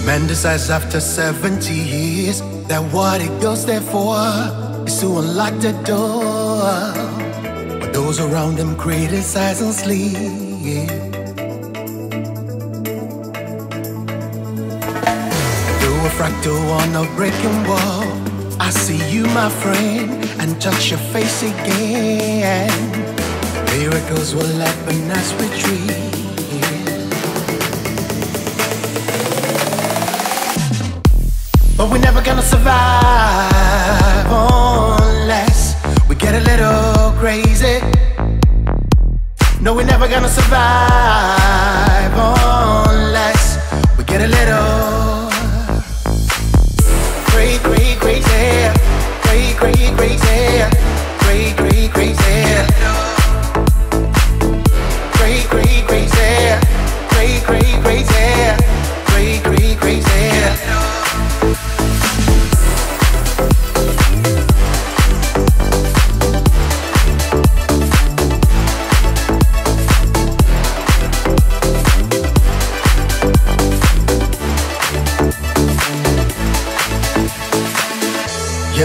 The man decides after 70 years that what he goes there for is to unlock the door. But those around him criticize and sleep. Through a fractal on a breaking wall, I see you, my friend, and touch your face again. Miracles will happen as we dream. We're never gonna survive. Oh, unless we get a little crazy. No, we're never gonna survive. Oh, unless we get a little crazy, crazy, crazy, crazy, crazy, crazy,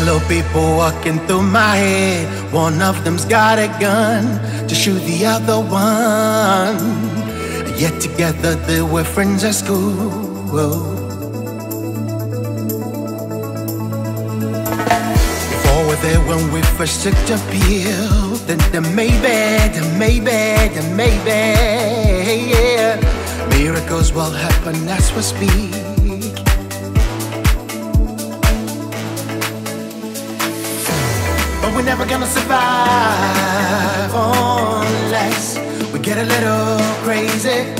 Yellow people walking through my head. One of them's got a gun to shoot the other one. Yet together they were friends at school. Before we're there when we first took the pill. Then, then maybe, then maybe, then maybe, yeah. Miracles will happen that's we speak. Never gonna survive unless we get a little crazy.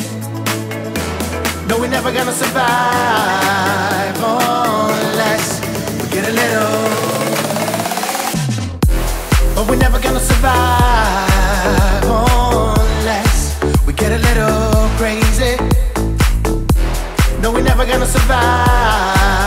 No, we're never gonna survive unless we get a little. But we're never gonna survive unless we get a little crazy. No, we're never gonna survive